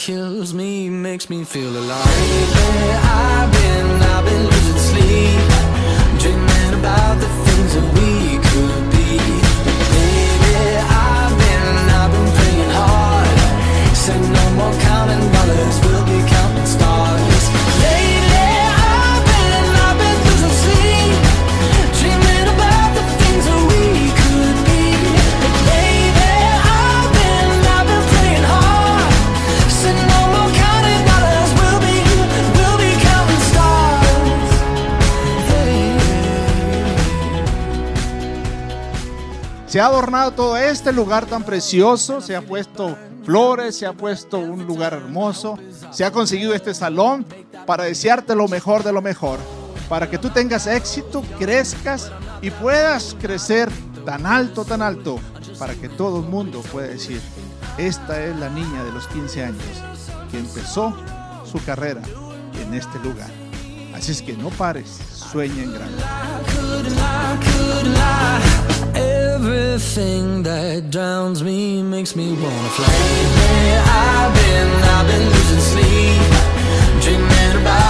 Kills me makes me feel alive. Lately, I've been, Se ha adornado todo este lugar tan precioso, se ha puesto flores, se ha puesto un lugar hermoso, se ha conseguido este salón para desearte lo mejor de lo mejor, para que tú tengas éxito, crezcas y puedas crecer tan alto, tan alto, para que todo el mundo pueda decir, esta es la niña de los 15 años que empezó su carrera en este lugar. Así es que no pares, sueña en grande. dreaming about